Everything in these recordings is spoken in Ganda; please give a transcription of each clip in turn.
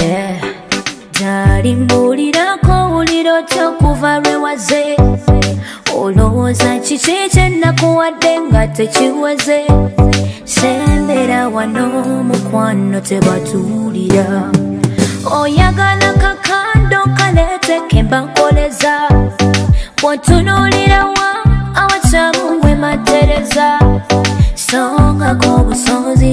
Yeah. Dali mbulirako owulira otya okuva lwe waze. Olowooza kiki kye nakuwadde nga tekiweze sembera wano mukwano tebatuwulira oyagala kakando kaleeteke mbankoleza bwotunuulirawa awakyamu gwe matereza. Songako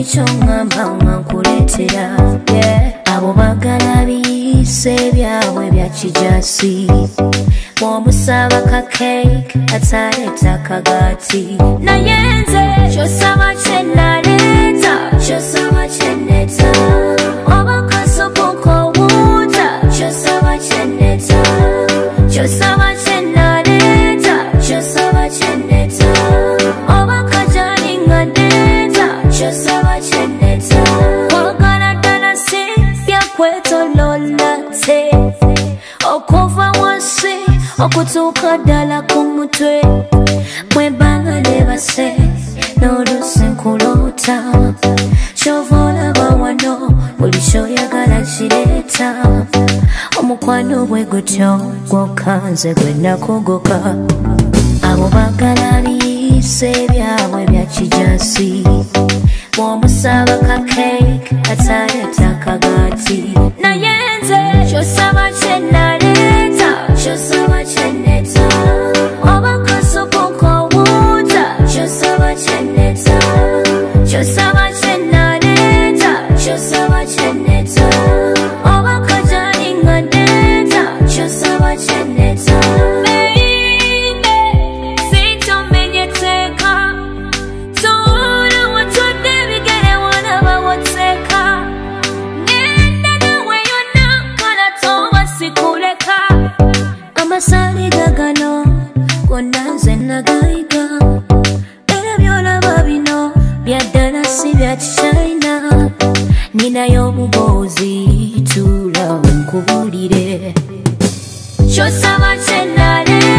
obusozi kyoŋŋamba nga nkuleetera Yeah. abo bagala biyise byabwe bya kijasi bw'omusaba ka cake ataleeta kagaati naye nze kyosaba kyenaleeta kyosaba okuva wansi okutuuka ddala ku mutwe. Mwebbanga nebase n'olusi nkuloota kyova olaba wano buli kyoyagala kireeta. Omukwano bwe gutyo gwokka nze gwe nakugoka abo bagala biyise byabwe bya kijasi bw'omusaba ka cake ataleeta kagaati naye nze kyosaba kyenaleeta kyosaba kyeneta oba kasupu kowuuta kyosaba kyeneta kyosaba nagayiga Era byolaba bino byaddala si bya kichina Ninayo omubuuzi tuula nkubuulire kyosaba kyenaleeta